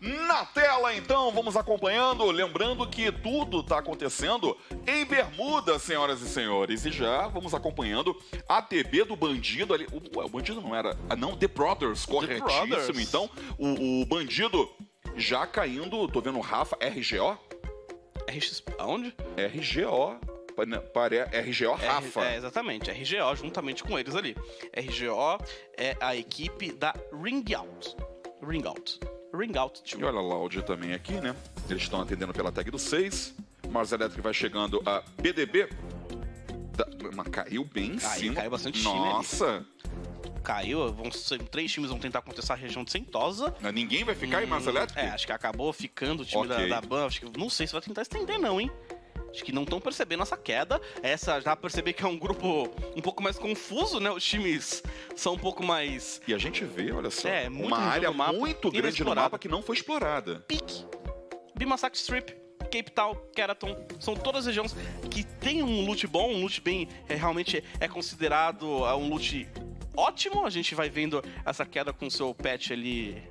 na tela, então, vamos acompanhando. Lembrando que tudo está acontecendo em Bermuda, senhoras e senhores. E já vamos acompanhando a TB do bandido ali. O, o bandido não era. Ah, não, The Brothers, corretíssimo. Brothers. Então, o, o bandido já caindo. Tô vendo o Rafa, RGO? RX, aonde? RGO. RGO Rafa. É, exatamente, RGO juntamente com eles ali. RGO é a equipe da Ring Out. Ring Out. Ring Out E olha a Loud também aqui, né? Eles estão atendendo pela tag do 6. Mars Electric vai chegando a BDB. Da, mas caiu bem em Caiu, cima. caiu bastante. Nossa. Caiu, vão ser, três times vão tentar contestar a região de Sentosa. Ninguém vai ficar em Mars Electric? É, acho que acabou ficando o time Ok. da, da Ban. Acho que não sei se vai tentar estender, não, hein? Acho que não estão percebendo essa queda. Essa já perceber que é um grupo um pouco mais confuso, né? Os times são um pouco mais E a gente vê, olha só, É, uma área muito grande no mapa que não foi explorada. pique. Bimasac Strip, Cape Town, Keraton, são todas regiões que tem um loot bom, um loot bem, é, realmente é considerado ah, um loot ótimo. A gente vai vendo essa queda com o seu patch ali.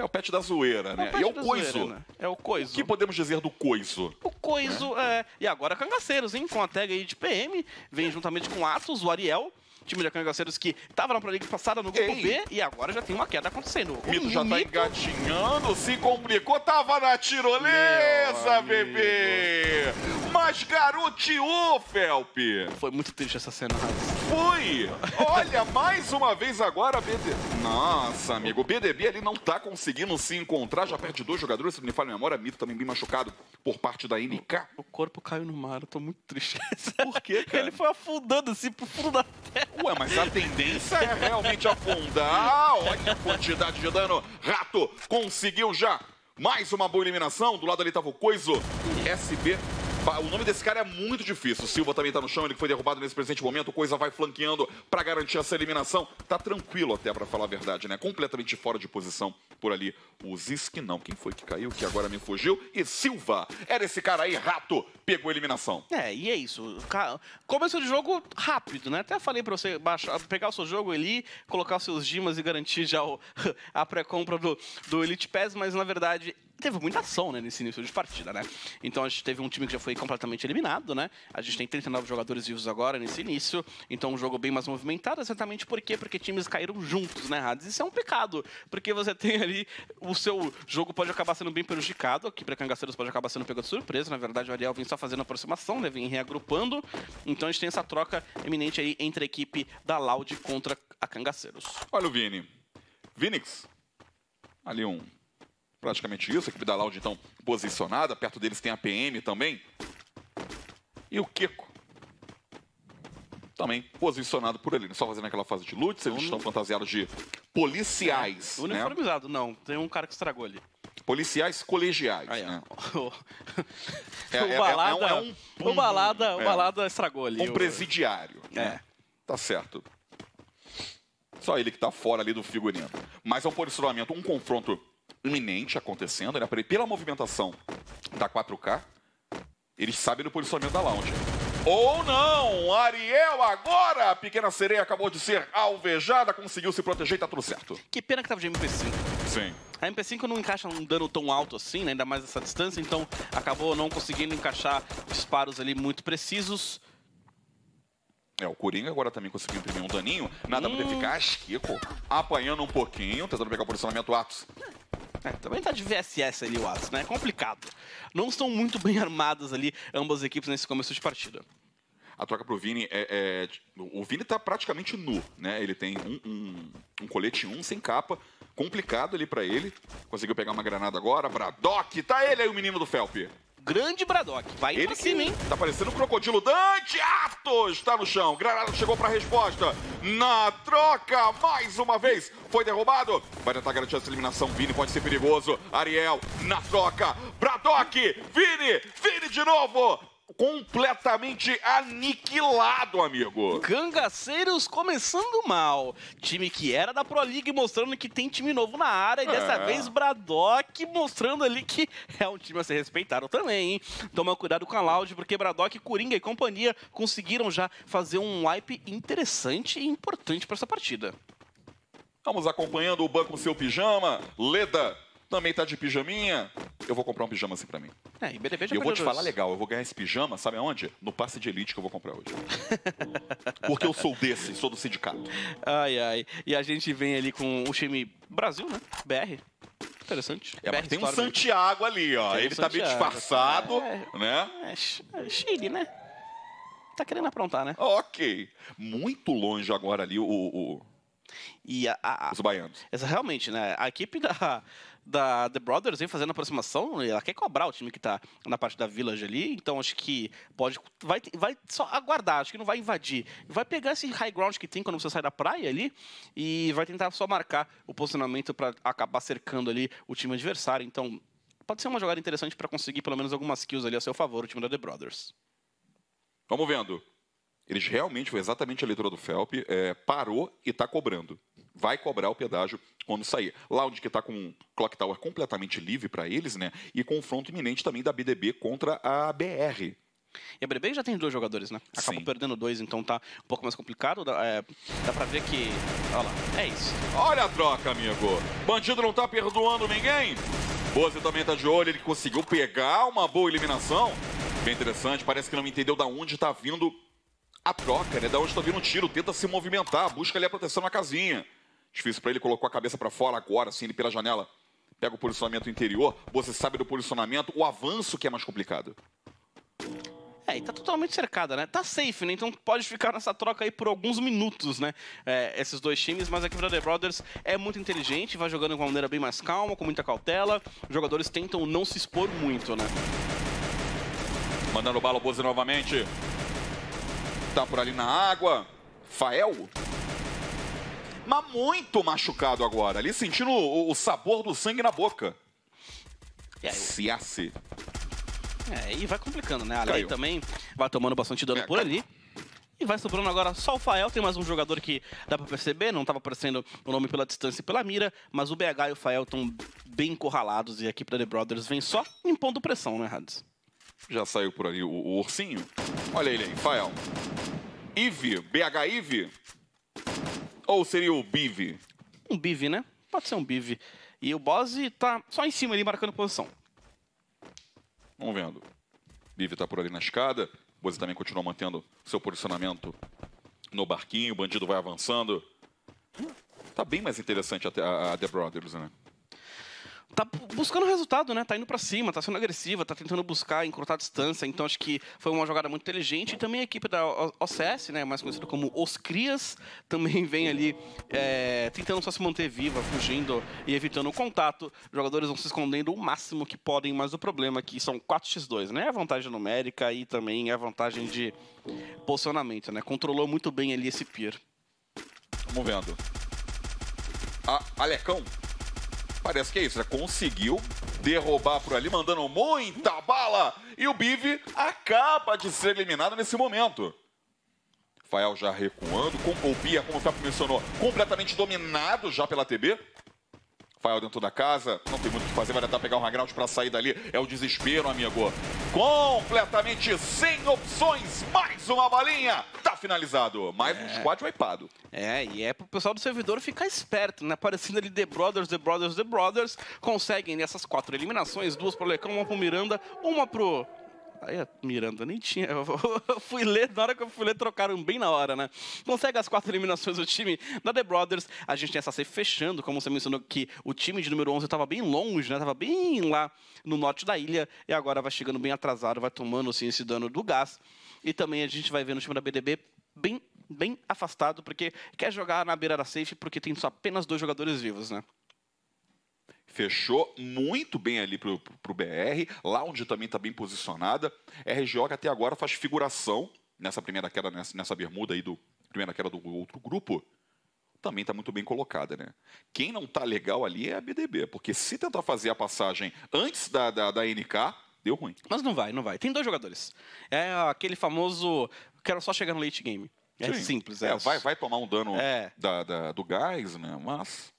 É o pet da zoeira, né? patch e é o coiso. zoeira, né? É o coiso. O que podemos dizer do coiso? O Coiso, é. E agora Cangaceiros, hein? Com a tag aí de PM. Vem juntamente com Atos, o Ariel. Time de Cangaceiros que tava na League passada no grupo Ei. B e agora já tem uma queda acontecendo. O Mito já tá engatinhando, se complicou, tava na tirolesa, bebê! Mas garoteou, Felpe! Foi muito triste essa cena, Rafa. Foi! Olha, mais uma vez agora a BDB. Nossa, amigo, o BDB ali não tá conseguindo se encontrar, já perde dois jogadores, se não me falha a memória, Mito também bem machucado por parte da NK. O corpo caiu no mar, eu tô muito triste. Por quê, cara? Ele foi afundando assim pro fundo da terra. Ué, mas a tendência é realmente afundar. Olha a quantidade de dano. Rato conseguiu já mais uma boa eliminação. Do lado ali tava o Coiso. SB. O nome desse cara é muito difícil. O Silva também tá no chão, ele foi derrubado nesse presente momento. Coisa vai flanqueando pra garantir essa eliminação. Tá tranquilo até, pra falar a verdade, né? Completamente fora de posição por ali. O Zisk não. Quem foi que caiu? Que agora me fugiu. E Silva. Era esse cara aí, Rato. Pegou a eliminação. É, e é isso. Ca- Começo de jogo rápido, né? Até falei pra você baixar, pegar o seu jogo ali, colocar os seus dimas e garantir já o- a pré-compra do, do Elite Pass, mas na verdade teve muita ação né, nesse início de partida, né? Então a gente teve um time que já foi completamente eliminado, né? A gente tem 39 jogadores vivos agora nesse início, então um jogo bem mais movimentado, exatamente por quê? Porque times caíram juntos, né, Hades? Isso é um pecado, porque você tem ali, o seu jogo pode acabar sendo bem prejudicado, aqui para Cangaceiros pode acabar sendo pego de surpresa, na verdade o Ariel vem só fazendo aproximação, né? Vem reagrupando, então a gente tem essa troca eminente aí entre a equipe da Loud contra a Cangaceiros. Olha o Vini. Vinix. Ali um. Praticamente isso. A equipe da Loud, então, posicionada. Perto deles tem a PM também. E o Kiko. Também posicionado por ali. né? Só fazendo aquela fase de loot. Eles estão fantasiados de policiais. né? Uniformizado, não, tem um cara que estragou ali. Policiais colegiais. Né? É- é- o é- balada, é um- é um- o balada, o é. balada estragou ali. Um o- presidiário. É. né? Tá certo. Só ele que tá fora ali do figurino. Mas é um posicionamento, um confronto iminente acontecendo, né? Pela- movimentação da 4K, eles sabem do posicionamento da Lounge. Ou não! Ariel agora! A pequena sereia acabou de ser alvejada, conseguiu se proteger e tá tudo certo. Que pena que tava de MP5. Sim. A MP5 não encaixa um dano tão alto assim, né? ainda mais essa distância, então acabou não conseguindo encaixar disparos ali muito precisos. É, o Coringa agora também conseguiu imprimir um daninho. Nada Hum. muito eficaz. Kiko apanhando um pouquinho, tentando pegar o posicionamento Atos. É, também tá de VSS ali o Atos, né? É complicado. Não estão muito bem armadas ali ambas as equipes nesse começo de partida. A troca pro Vini é, é- O Vini tá praticamente nu, né? Ele tem um, um, um colete 1 sem capa. Complicado ali pra ele. Conseguiu pegar uma granada agora. Braddock, tá ele aí, o menino do Felp. Grande Braddock, vai Ele pra cima, hein? tá parecendo um crocodilo. Dante Atos tá no chão. Granada chegou pra resposta. Na troca, mais uma vez, foi derrubado. Vai tentar garantir essa eliminação. Vini pode ser perigoso. Ariel na troca. Braddock, Vini, Vini de novo. Completamente aniquilado, amigo. Cangaceiros começando mal. Time que era da Pro League mostrando que tem time novo na área. E dessa É. vez Braddock mostrando ali que é um time a ser respeitado também, hein? Toma cuidado com a Loud, porque Braddock, Coringa e companhia conseguiram já fazer um wipe interessante e importante para essa partida. Vamos acompanhando o banco seu pijama. Leda também tá de pijaminha. Eu vou comprar um pijama assim pra mim. É, e BDB já E eu vou te falar legal, eu vou ganhar esse pijama, sabe aonde? No passe de elite que eu vou comprar hoje. Porque eu sou desse, sou do sindicato. Ai, ai. E a gente vem ali com o time Brasil, né? BR. Interessante. É, mas BR tem um. Santiago ali, ó. Tem um Ele tá meio Santiago. disfarçado, É. né? É, Ch- é Chile, né? Tá querendo aprontar, né? Ok. Muito longe agora ali o- o- E a, a- a- os baianos. essa, realmente, né? A equipe da, da The Brothers vem fazendo aproximação, ela quer cobrar o time que tá na parte da Village ali, então acho que pode. Vai, vai só aguardar, acho que não vai invadir. Vai pegar esse high ground que tem quando você sai da praia ali e vai tentar só marcar o posicionamento para acabar cercando ali o time adversário. Então, pode ser uma jogada interessante para conseguir pelo menos algumas kills ali a seu favor, o time da The Brothers. Vamos vendo. Eles realmente, foi exatamente a leitura do Felp, é, parou e tá cobrando. Vai cobrar o pedágio quando sair. Lounge que tá com um Clock Tower completamente livre para eles, né? E confronto iminente também da BDB contra a BR. E a BDB já tem dois jogadores, né? Acabou Sim. perdendo dois, então tá um pouco mais complicado. Dá, é, dá pra ver que. Olha lá, é isso. Olha a troca, amigo. Bandido não tá perdoando ninguém. Boze também tá de olho, ele conseguiu pegar uma boa eliminação. Bem interessante, parece que não entendeu da onde tá vindo a troca, né? Da onde tá vindo o tiro, tenta se movimentar, busca ali a proteção na casinha. Difícil pra ele, colocou a cabeça pra fora agora, assim, ele pela janela. Pega o posicionamento interior, você sabe do posicionamento, o avanço que é mais complicado. É, e tá totalmente cercada, né? Tá safe, né? Então pode ficar nessa troca aí por alguns minutos, né? É, esses dois times, mas a equipe da The Brothers é muito inteligente, vai jogando de uma maneira bem mais calma, com muita cautela. Os jogadores tentam não se expor muito, né? Mandando bala o Boze novamente. Tá por ali na água. Fael. Mas muito machucado agora. Ali sentindo o, o sabor do sangue na boca. E aí, Ciace. É, e vai complicando, né? A lei também vai tomando bastante dano É, por ali. E vai sobrando agora só o Fael. Tem mais um jogador que dá pra perceber, não tava aparecendo o nome pela distância e pela mira, mas o BH e o Fael estão bem encurralados e a equipe da The Brothers vem só impondo pressão, né, Hades? Já saiu por ali o, o ursinho. Olha ele aí, Fael. Ive, BH Ive? Ou seria o Bive? Um bive, né? Pode ser um bive. E o Bose tá só em cima ali marcando posição. Vamos vendo. Bive tá por ali na escada. Boze também continua mantendo seu posicionamento no barquinho. O bandido vai avançando. Tá bem mais interessante a, a The Brothers, né? Tá bu- buscando resultado, né? Tá indo pra cima, tá sendo agressiva, tá tentando buscar encurtar a distância. Então acho que foi uma jogada muito inteligente. E também a equipe da OCS, né? Mais conhecida como Os Crias, também vem ali é, tentando só se manter viva, fugindo e evitando o contato. Os jogadores vão se escondendo o máximo que podem, mas o problema é que são 4x2, né? A vantagem numérica e também a vantagem de posicionamento, né? Controlou muito bem ali esse pier. Vamos vendo. A Alecão. Parece que é isso, né? Conseguiu derrubar por ali, mandando muita bala. E o Bive acaba de ser eliminado nesse momento. Fael já recuando, com o Bia, como o Fábio mencionou, completamente dominado já pela TB. Fael dentro da casa, não tem muito o que fazer, vai tentar pegar um ground pra sair dali. É o desespero, amigo. Completamente sem opções. Mais uma balinha. Finalizado. Mais um squad wipeado. É, e é pro pessoal do servidor ficar esperto, né? Aparecendo ali The Brothers, The Brothers, The Brothers. Conseguem nessas quatro eliminações, duas pro Lecão, uma pro Miranda, uma pro. Aí a Miranda nem tinha. Eu fui ler, na hora que eu fui ler, trocaram bem na hora, né? Consegue as quatro eliminações do time da The Brothers. A gente tem essa safe fechando, como você mencionou, que o time de número 11 estava bem longe, né? Tava bem lá no norte da ilha. E agora vai chegando bem atrasado, vai tomando assim, esse dano do gás. E também a gente vai ver no time da BDB bem, bem afastado, porque quer jogar na beira da safe, porque tem só apenas dois jogadores vivos, né? Fechou muito bem ali pro, pro BR, lá onde também está bem posicionada. RGO que até agora faz figuração nessa primeira queda, nessa, nessa bermuda aí do primeira queda do outro grupo. Também está muito bem colocada, né? Quem não tá legal ali é a BDB, porque se tentar fazer a passagem antes da, da, da NK, deu ruim. Mas não vai, não vai. Tem dois jogadores. É aquele famoso. Quero só chegar no late game. É Sim. simples. É, vai, vai tomar um dano É. da, da- do gás, né? Mas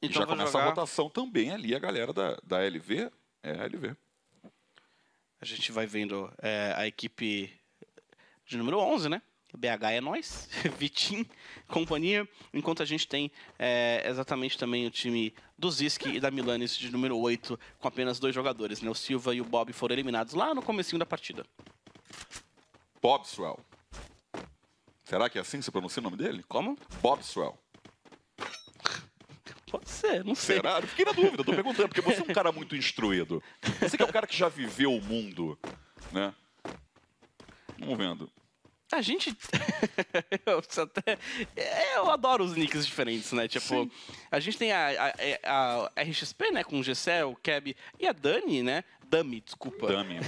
e Então já começa jogar- a rotação também ali, a galera da, da LV. É, LV. A gente vai vendo é, a equipe de número 11, né? BH é nós, Vitim, companhia, enquanto a gente tem é, exatamente também o time do Zisk e da Milanes de número 8, com apenas dois jogadores, né? O Silva e o Bob foram eliminados lá no comecinho da partida. Bobswell. Será que é assim que se pronuncia o nome dele? Como? Bobswell. Pode ser, não sei. Será? Eu fiquei na dúvida, tô perguntando, porque você é um cara muito instruído. Você que é um cara que já viveu o mundo, né? Vamos vendo. A gente. eu, até... eu adoro os nicks diferentes, né? Tipo, Sim. a gente tem a, a, a, RXP, né? Com o Gessel, o Keb e a Dani, né? Dami, desculpa. Dami.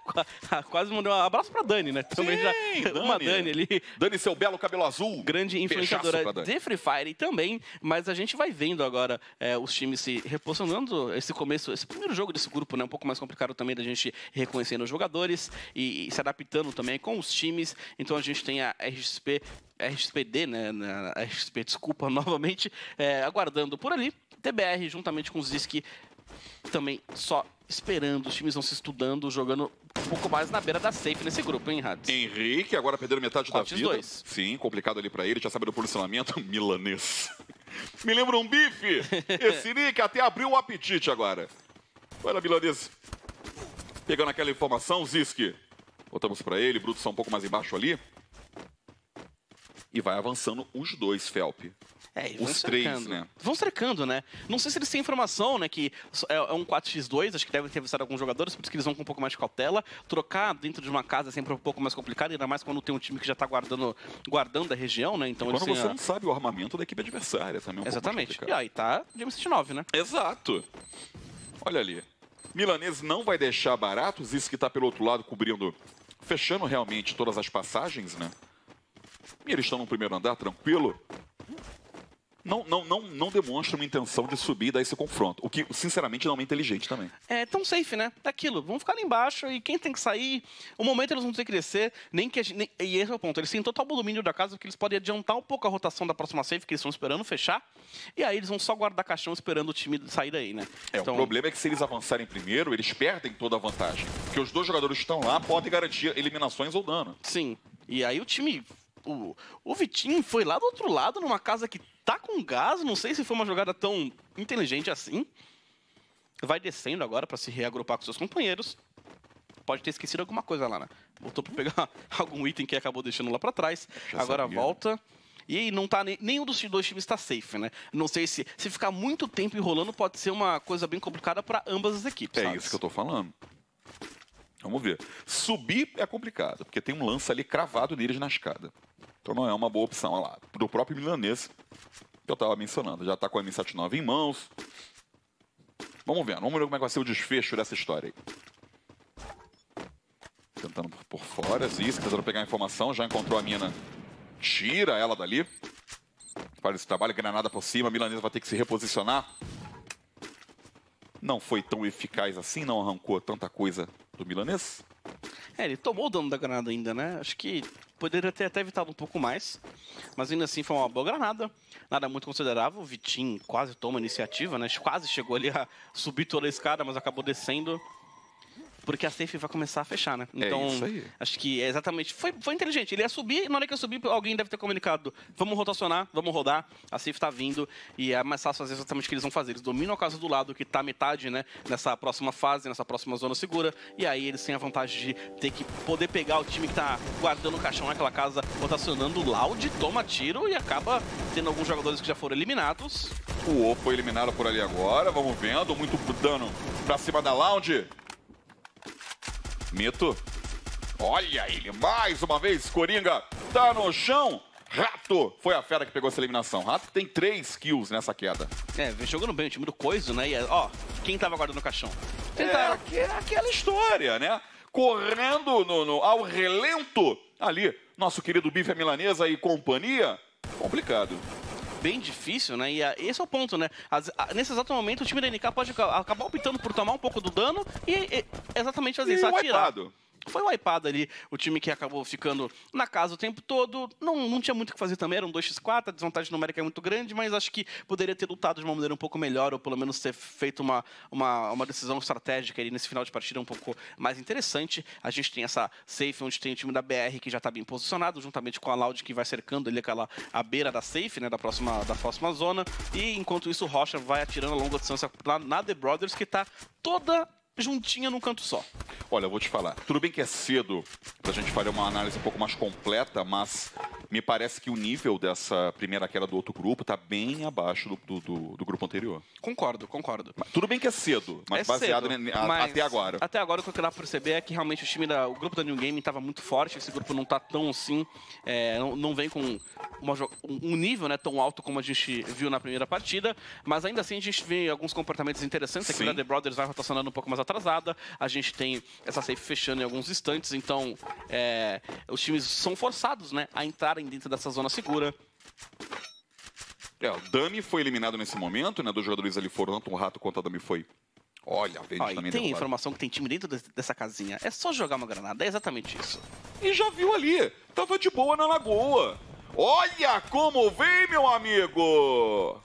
Quase mandou um abraço pra Dani, né? Também Sim, já. Dani. Uma Dani ali. Dani, seu belo cabelo azul. Grande influenciadora de Free Fire também. Mas a gente vai vendo agora é, os times se reposicionando. Esse começo, esse primeiro jogo desse grupo, né? Um pouco mais complicado também da gente reconhecendo os jogadores e, e se adaptando também com os times. Então a gente tem a RXP RXPD, né? RXP, desculpa novamente, é, aguardando por ali. TBR, juntamente com o Zisk, também só esperando, os times vão se estudando, jogando um pouco mais na beira da safe nesse grupo, hein, Hades? Henrique, agora perdendo metade Hotes da vida. Dois. Sim, complicado ali para ele, já sabe do posicionamento. Milanês. Me lembra um bife. Esse Nick até abriu o apetite agora. Olha, Milanês. Pegando aquela informação, Zisk. Voltamos para ele, Bruto só um pouco mais embaixo ali. E vai avançando os dois, Felp. É, os três, né? Vão cercando, né? Não sei se eles têm informação, né? Que é, é um 4x2, acho que deve ter avisado alguns jogadores, por isso que eles vão com um pouco mais de cautela. Trocar dentro de uma casa é sempre um pouco mais complicado, ainda mais quando tem um time que já está guardando, guardando a região, né? Então e quando você a... não sabe o armamento da equipe adversária também é um Exatamente. e aí tá James 79, né? Exato. Olha ali. Milanês não vai deixar baratos, isso que está pelo outro lado cobrindo, fechando realmente todas as passagens, né? E eles estão no primeiro andar, tranquilo não, não, não, não demonstra uma intenção de subir e dar esse confronto. O que, sinceramente, não é inteligente também. É tão safe, né? Daquilo. Vão ficar lá embaixo e quem tem que sair, o momento eles vão ter que crescer, nem que nem, e esse é o ponto. Eles têm total domínio da casa, que eles podem adiantar um pouco a rotação da próxima safe, que eles estão esperando fechar, e aí eles vão só guardar caixão esperando o time sair daí, né? É, então... o problema é que se eles avançarem primeiro, eles perdem toda a vantagem. Porque os dois jogadores que estão lá podem garantir eliminações ou dano. Sim. E aí o time o, o Vitinho foi lá do outro lado, numa casa que tá com gás. Não sei se foi uma jogada tão inteligente assim. Vai descendo agora para se reagrupar com seus companheiros. Pode ter esquecido alguma coisa lá, né? Voltou para pegar algum item que acabou deixando lá para trás. Já agora sabia. volta. E não tá nem, nenhum dos dois times está safe, né? Não sei se se ficar muito tempo enrolando pode ser uma coisa bem complicada para ambas as equipes. É isso que eu tô falando. Vamos ver. Subir é complicado, porque tem um lance ali cravado neles na escada. Então não é uma boa opção. Olha lá, do próprio milanês, que eu estava mencionando. Já está com a M79 em mãos. Vamos ver, vamos ver como é que vai ser o desfecho dessa história aí. Tentando por fora, Ziz, tentando pegar a informação, já encontrou a mina. Tira ela dali. Faz esse trabalho, granada por cima, milanesa vai ter que se reposicionar. Não foi tão eficaz assim, não arrancou tanta coisa do milanês. É, ele tomou o dano da granada ainda, né? Acho que poderia ter até evitado um pouco mais. Mas ainda assim foi uma boa granada. Nada muito considerável. O Vitinho quase toma a iniciativa, né? Quase chegou ali a subir toda a escada, mas acabou descendo porque a safe vai começar a fechar, né? É então, é acho que é exatamente. Foi, foi inteligente. Ele ia subir e na hora que eu subir, alguém deve ter comunicado: vamos rotacionar, vamos rodar, a safe tá vindo e é mais fácil fazer exatamente o que eles vão fazer. Eles dominam a casa do lado, que tá metade, né? Nessa próxima fase, nessa próxima zona segura. E aí eles têm a vantagem de ter que poder pegar o time que tá guardando o caixão naquela casa, rotacionando o loud, toma tiro e acaba tendo alguns jogadores que já foram eliminados. O O foi eliminado por ali agora, vamos vendo. Muito dano pra cima da Loud. Mito. Olha ele, mais uma vez, Coringa tá no chão. Rato foi a fera que pegou essa eliminação. Rato tem três kills nessa queda. É, jogando bem o time do Coiso, né? E, ó, quem tava guardando o caixão? É, é aquela história, né? Correndo no, no, ao relento ali, nosso querido Bife Milanesa e companhia. Complicado bem difícil, né? E a, esse é o ponto, né? As, a, nesse exato momento, o time da NK pode acabar optando por tomar um pouco do dano e, e exatamente fazer isso, atirar. Foi wipeado ali, o time que acabou ficando na casa o tempo todo. Não, não tinha muito o que fazer também, era um 2x4, a desvantagem numérica é muito grande, mas acho que poderia ter lutado de uma maneira um pouco melhor, ou pelo menos ter feito uma, uma, uma decisão estratégica ali nesse final de partida um pouco mais interessante. A gente tem essa safe onde tem o time da BR que já está bem posicionado, juntamente com a Loud que vai cercando ali aquela a beira da safe, né, da próxima, da próxima zona. E enquanto isso, o Rocha vai atirando a longa distância lá na The Brothers, que está toda juntinha num canto só. Olha, eu vou te falar. Tudo bem que é cedo pra gente fazer uma análise um pouco mais completa, mas me parece que o nível dessa primeira queda do outro grupo está bem abaixo do, do, do, grupo anterior. Concordo, concordo. Tudo bem que é cedo, mas é baseado cedo, a, mas até agora. Até agora o que eu quero perceber é que realmente o time da, o grupo da New Game estava muito forte, esse grupo não está tão assim, é, não, não, vem com uma, um nível né, tão alto como a gente viu na primeira partida, mas ainda assim a gente vê alguns comportamentos interessantes. Aqui da The Brothers vai rotacionando um pouco mais atrasada, a gente tem essa safe fechando em alguns instantes, então é, os times são forçados né, a entrarem dentro dessa zona segura. É, o Dami foi eliminado nesse momento, né? Dos jogadores ali foram, tanto o Rato quanto a Dami foi Olha, a Vende também Tem informação que tem time dentro dessa casinha. É só jogar uma granada, é exatamente isso. E já viu ali, tava de boa na lagoa. Olha como vem, meu amigo!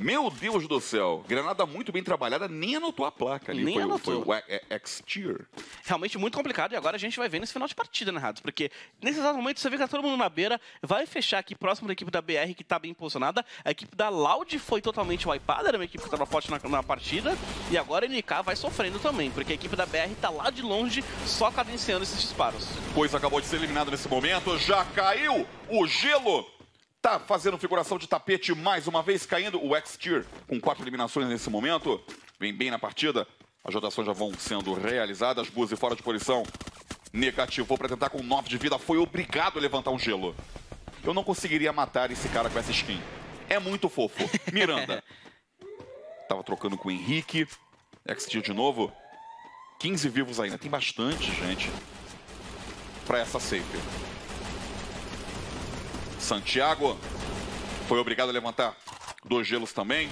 Meu Deus do céu, granada muito bem trabalhada, nem anotou a placa ali. Nem foi, anotou. Foi o X-Tier. Realmente muito complicado e agora a gente vai ver nesse final de partida, né, Rados? Porque nesse exato momento você vê que tá todo mundo na beira, vai fechar aqui próximo da equipe da BR que tá bem posicionada. A equipe da Loud foi totalmente wipada, era uma equipe que tava forte na, na partida. E agora a NK vai sofrendo também, porque a equipe da BR tá lá de longe só cadenciando esses disparos. Pois acabou de ser eliminado nesse momento, já caiu o gelo Tá fazendo figuração de tapete mais uma vez, caindo o X-Tier com quatro eliminações nesse momento. Vem bem na partida. As rotações já vão sendo realizadas. Buzi fora de posição. Negativou para tentar com nove de vida. Foi obrigado a levantar um gelo. Eu não conseguiria matar esse cara com essa skin. É muito fofo. Miranda. Tava trocando com o Henrique. X-Tier de novo. 15 vivos ainda. Tem bastante gente para essa safe. Santiago foi obrigado a levantar dois gelos também.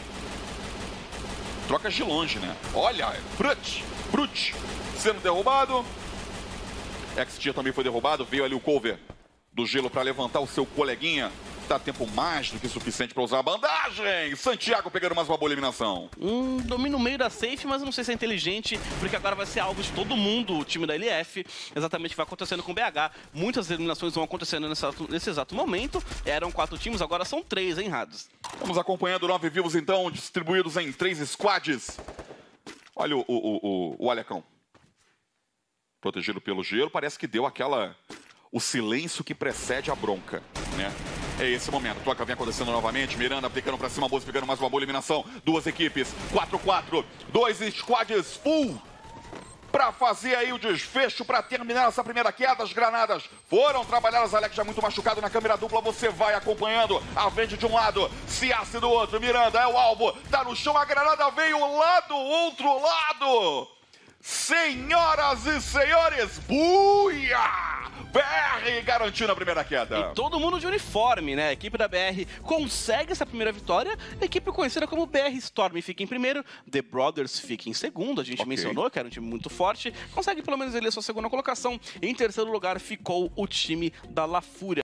Trocas de longe, né? Olha, Brut, Brut sendo derrubado. X-Tia também foi derrubado. Veio ali o cover do gelo para levantar o seu coleguinha dá tempo mais do que suficiente para usar a bandagem. Santiago pegando mais uma boa eliminação. Um domínio no meio da safe, mas não sei se é inteligente, porque agora vai ser alvo de todo mundo, o time da LF. Exatamente o que vai acontecendo com o BH. Muitas eliminações vão acontecendo nesse, nesse exato momento. Eram quatro times, agora são três, hein, Rados? Vamos acompanhando nove vivos, então, distribuídos em três squads. Olha o, o, o, o Alecão. Protegido pelo gelo, parece que deu aquela... O silêncio que precede a bronca, né? É esse momento. Troca vem acontecendo novamente. Miranda aplicando pra cima, Bozo pegando mais uma boa eliminação. Duas equipes, 4-4, dois squads full para fazer aí o desfecho, para terminar essa primeira queda. As granadas foram trabalhadas. Alex já muito machucado na câmera dupla. Você vai acompanhando. A vende de um lado, Ciace do outro. Miranda é o alvo. Tá no chão. A granada veio lá do outro lado. Senhoras e senhores, buia! BR garantindo a primeira queda. E todo mundo de uniforme, né? A equipe da BR consegue essa primeira vitória. A equipe conhecida como BR Storm fica em primeiro, The Brothers fica em segundo. A gente okay. mencionou que era um time muito forte. Consegue pelo menos ele a sua segunda colocação. Em terceiro lugar ficou o time da La Fúria.